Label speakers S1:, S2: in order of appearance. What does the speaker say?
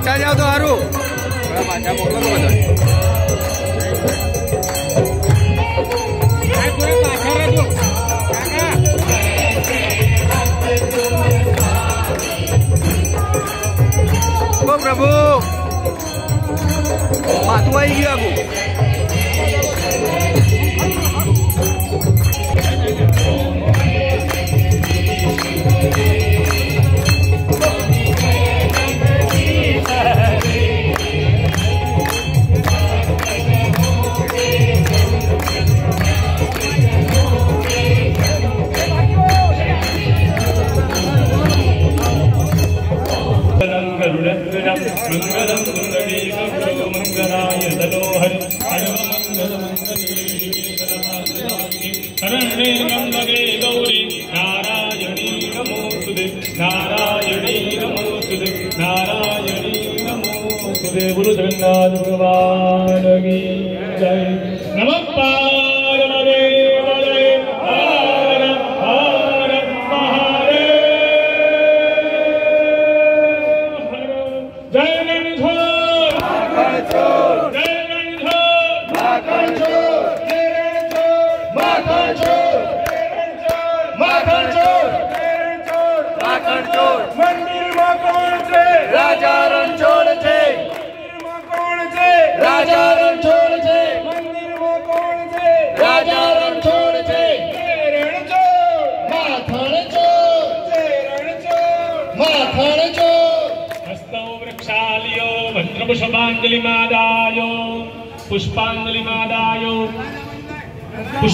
S1: પાછા જાવ તો સારું ઘોડા પાછા મોકલો તો બધા ઓ પ્રભુ માથું આવી ગયું આગું
S2: மங்களம் குந்தவே சர்வோ மங்களாய ததோஹரம் ஹரவ மங்கள மங்களே சரணே நம்பகே கௌரி நாராயணி நமோசுதே நாராயணி நமோசுதே நாராயணி நமோசுதே குரு ஜெகநாத பகவான் ஜெய் நம માખણ ચોર હસ્તૌ વૃક્ષાલયો పుష్పముషభాంజలిమాదాయో పుష్పాంజలిమాదాయో